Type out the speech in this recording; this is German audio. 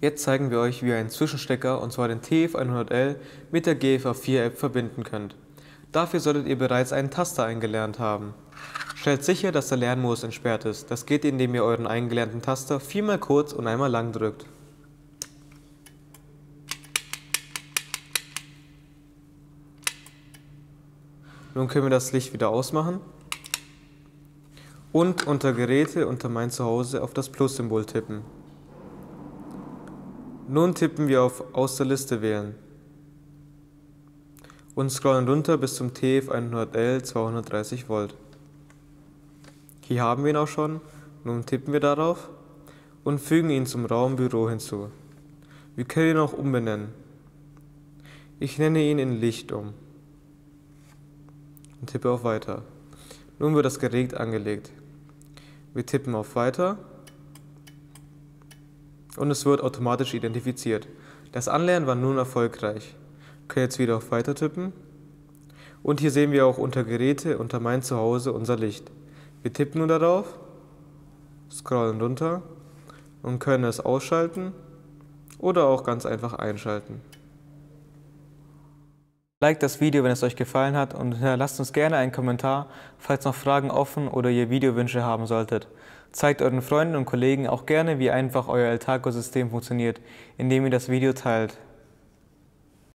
Jetzt zeigen wir euch, wie ihr einen Zwischenstecker, und zwar den TF100L, mit der GFA4 App verbinden könnt. Dafür solltet ihr bereits einen Taster eingelernt haben. Stellt sicher, dass der Lernmodus entsperrt ist. Das geht, indem ihr euren eingelernten Taster viermal kurz und einmal lang drückt. Nun können wir das Licht wieder ausmachen und unter Geräte unter Mein Zuhause auf das Plus-Symbol tippen. Nun tippen wir auf Aus der Liste wählen und scrollen runter bis zum TF100L 230 Volt. Hier haben wir ihn auch schon, nun tippen wir darauf und fügen ihn zum Raum Büro hinzu. Wir können ihn auch umbenennen. Ich nenne ihn in Licht um und tippe auf Weiter. Nun wird das Gerät angelegt. Wir tippen auf Weiter und es wird automatisch identifiziert. Das Anlernen war nun erfolgreich. Können jetzt wieder auf Weiter tippen und hier sehen wir auch unter Geräte unter Mein Zuhause unser Licht. Wir tippen nun darauf, scrollen runter und können es ausschalten oder auch ganz einfach einschalten. Like das Video, wenn es euch gefallen hat und hinterlasst uns gerne einen Kommentar, falls noch Fragen offen oder ihr Videowünsche haben solltet. Zeigt euren Freunden und Kollegen auch gerne, wie einfach euer Eltaco-System funktioniert, indem ihr das Video teilt.